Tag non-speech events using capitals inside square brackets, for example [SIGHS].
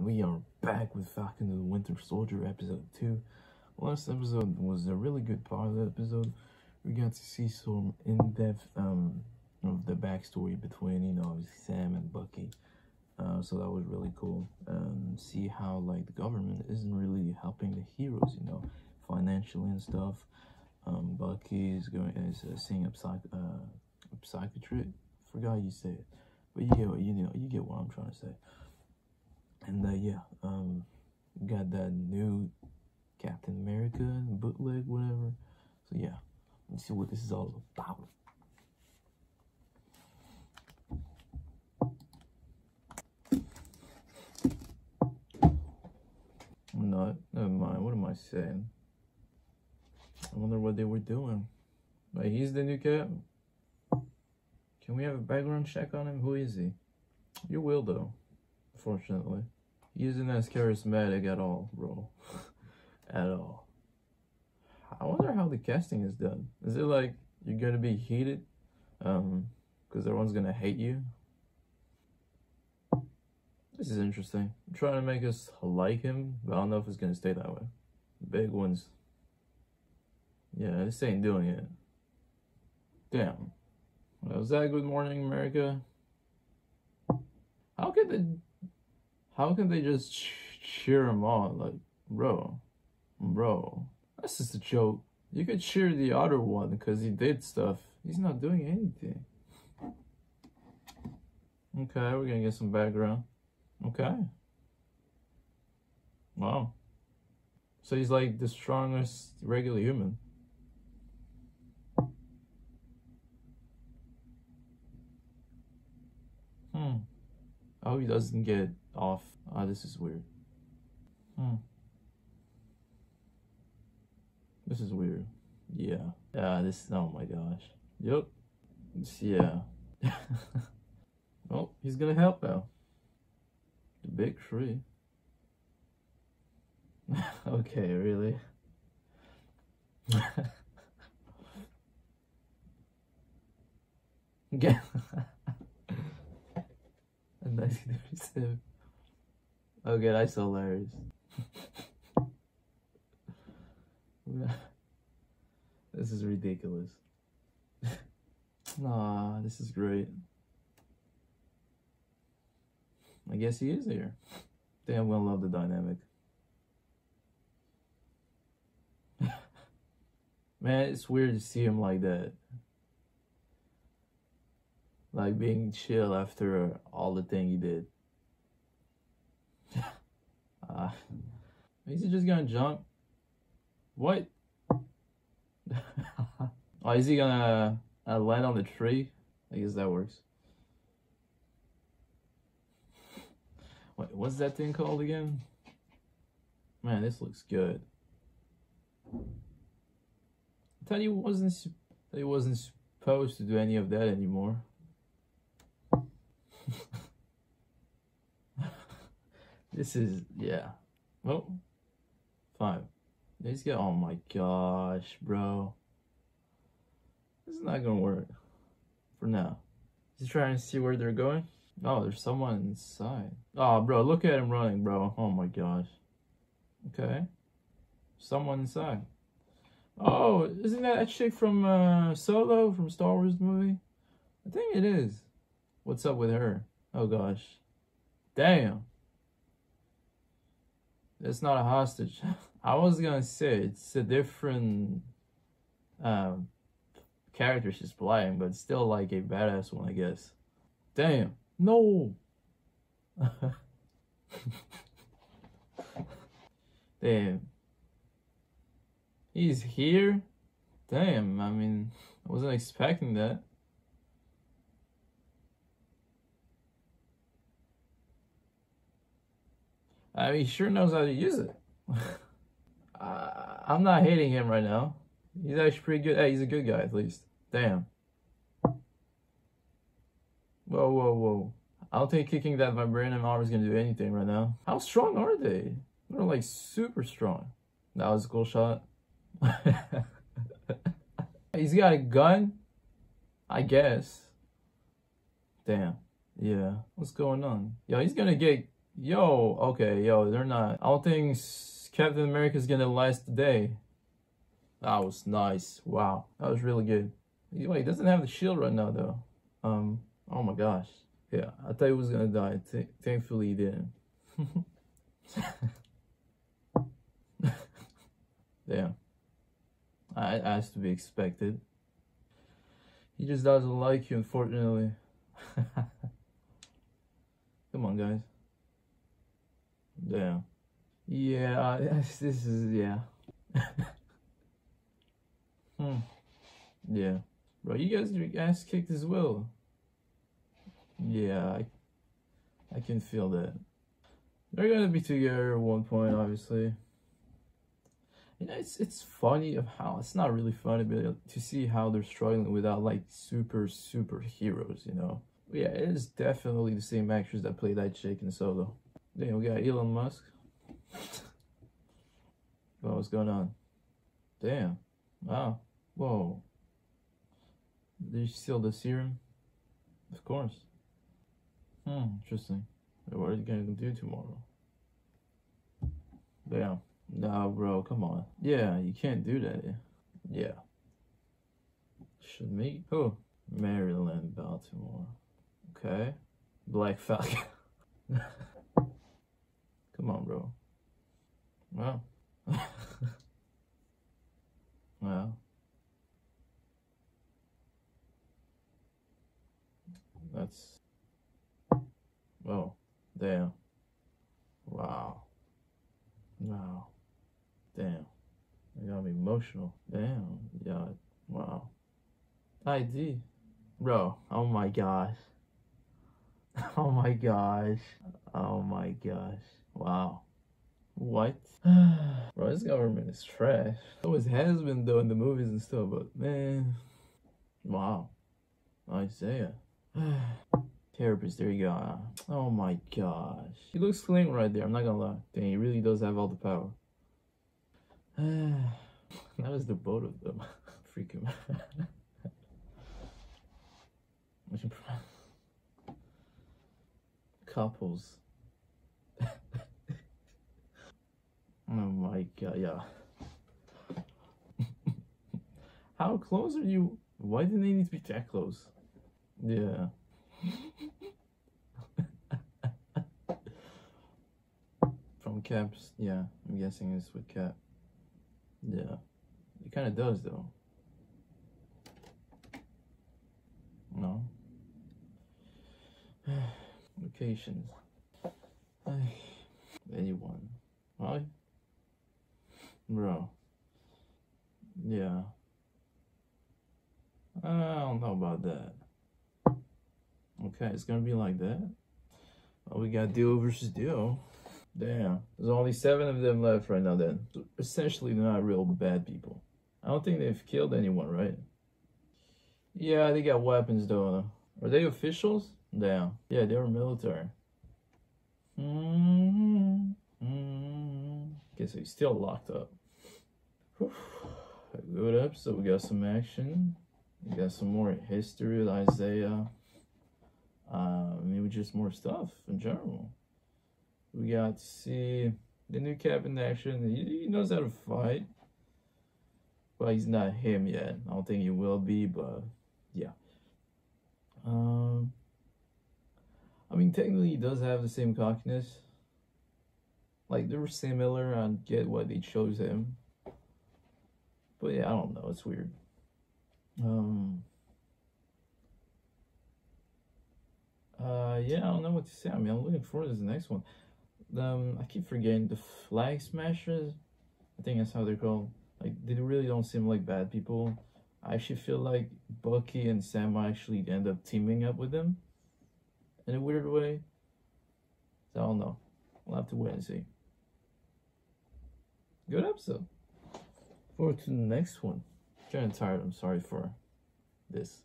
and we are back with Falcon and the Winter Soldier episode 2. Last episode was a really good part of the episode. We got to see some in-depth um, of the backstory between, you know, Sam and Bucky. Uh, so that was really cool. Um, see how, like, the government isn't really helping the heroes, you know, financially and stuff. Um, Bucky is going is uh, seeing a, psych, uh, psychiatrist. Forgot you said it, but you get what you know you get what I'm trying to say. And uh, yeah, um, got that new Captain America bootleg, whatever. So yeah, let's see what this is all about. No, never mind. What am I saying? I wonder what they were doing. But he's the new cap. Can we have a background check on him? Who is he? You will though, fortunately. Isn't as charismatic at all, bro. [LAUGHS] at all. I wonder how the casting is done. Is it like you're gonna be heated? Um, because everyone's gonna hate you? This is interesting. I'm trying to make us like him, but I don't know if it's gonna stay that way. Big ones. Yeah, this ain't doing it. Damn. Was that Good Morning America? How could they how can they just ch cheer him on? Like, bro, bro, that's just a joke. You could cheer the other one because he did stuff. He's not doing anything. Okay, we're gonna get some background. Okay. Wow. So he's like the strongest regular human. Oh, he doesn't get off. Ah, oh, this is weird. Hmm. This is weird. Yeah. Yeah, this, oh my gosh. Yep. Yeah. well, [LAUGHS] he's gonna help now. The big tree. [LAUGHS] okay, really? [LAUGHS] Yeah. [LAUGHS] 1937. I saw Larry's. [LAUGHS] this is ridiculous. [LAUGHS] Nah, this is great. I guess he is here. Damn, well love the dynamic. Man, it's weird to see him like that like being chill after all the thing he did. [LAUGHS] uh, is he just gonna jump? What? [LAUGHS] oh, is he gonna uh, land on the tree? I guess that works. What, what's that thing called again? Man, this looks good. I thought he wasn't. He wasn't supposed to do any of that anymore. This is, yeah. Oh, five. Let's get, oh my gosh, bro. This is not gonna work for now. Just trying to see where they're going. Oh, there's someone inside. Oh, bro, look at him running, bro. Oh my gosh. Okay. Someone inside. Oh, isn't that a chick from uh, Solo from Star Wars movie? I think it is. What's up with her? Oh gosh. Damn. That's not a hostage. [LAUGHS] I was gonna say it's a different um, character she's playing, but still like a badass one, I guess. Damn. No. [LAUGHS] Damn. He's here? Damn, I mean, I wasn't expecting that. I mean, he sure knows how to use it. [LAUGHS] uh, I'm not hating him right now. He's actually pretty good. Hey, he's a good guy at least. Damn. Whoa, whoa, whoa. I don't think kicking that vibranium armor is going to do anything right now. How strong are they? They're like super strong. That was a cool shot. [LAUGHS] He's got a gun? I guess. Damn. Yeah. What's going on? Yo, he's gonna get Yo, okay, yo, they're not. I don't think Captain America's gonna last the day. That was nice. Wow, that was really good. Wait, he doesn't have the shield right now though. Um, oh my gosh. Yeah, I thought he was gonna die. Th thankfully he didn't. [LAUGHS] Damn. I has to be expected. He just doesn't like you, unfortunately. [LAUGHS] Come on, guys. Damn. Yeah, this is, yeah. [LAUGHS] hmm. Yeah. Bro, you guys are ass kicked as well. Yeah, I, I can feel that. They're gonna be together at one point, obviously. You know, it's it's funny of how it's not really funny, but to see how they're struggling without like super super heroes. You know, yeah, it is definitely the same actors that played that chick in Solo. Then we got Elon Musk. What what's going on? Damn. Wow. Whoa. Did you steal the serum? Of course. Hmm, interesting. What are you gonna do tomorrow? Damn. No, bro, come on. Yeah, you can't do that. Yeah. Should meet who? Maryland, Baltimore. Okay. Black Falcon. [LAUGHS] come on, bro. Well. [LAUGHS] well. That's. Oh, damn. Wow. Wow. Damn. I got me emotional. Damn. Yeah. Wow. ID. Bro. Oh, [LAUGHS] oh my gosh. Oh my gosh. Oh my gosh. Wow. What? [SIGHS] Bro, this government is trash. Always has been though in the movies and stuff, but man. Wow. Isaiah. [SIGHS] Therapist, there you go. Oh my gosh. He looks clean right there, I'm not gonna lie. Dang, he really does have all the power. [SIGHS] that was the both of them. [LAUGHS] Freaking. [LAUGHS] Couples. Oh my god, yeah. How close are you? Why do they need to be that close? Yeah. From Caps, yeah, I'm guessing it's with Cap. Yeah, it kind of does though. No. [SIGHS] Locations. Anyone. Why? Bro. Yeah. I don't know about that. Okay, it's gonna be like that. Well, we got deal versus deal. Damn. There's only seven of them left right now then. So essentially, they're not real bad people. I don't think they've killed anyone, right? Yeah, they got weapons though. Are they officials? Damn. Yeah, they were military. Mm -hmm. Guess he's still locked up. Whew. Good up, so we got some action. We got some more history with Isaiah. Uh, maybe just more stuff in general. We got to see the new Captain Action. He, he knows how to fight. But he's not him yet. I don't think he will be, but yeah. Um, I mean, technically, he does have the same cockiness. Like, they were similar. I get why they chose him. But yeah, I don't know. It's weird. Um, uh, yeah, I don't know what to say. I mean, I'm looking forward to the next one um, I keep forgetting the flag smashers. I think that's how they're called. Like they really don't seem like bad people. I actually feel like Bucky and Sam actually end up teaming up with them in a weird way. So I don't know. We'll have to wait and see. Good episode. Forward to the next one. Getting tired. I'm sorry for this.